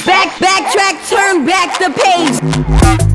back, back, backtrack, turn back the page.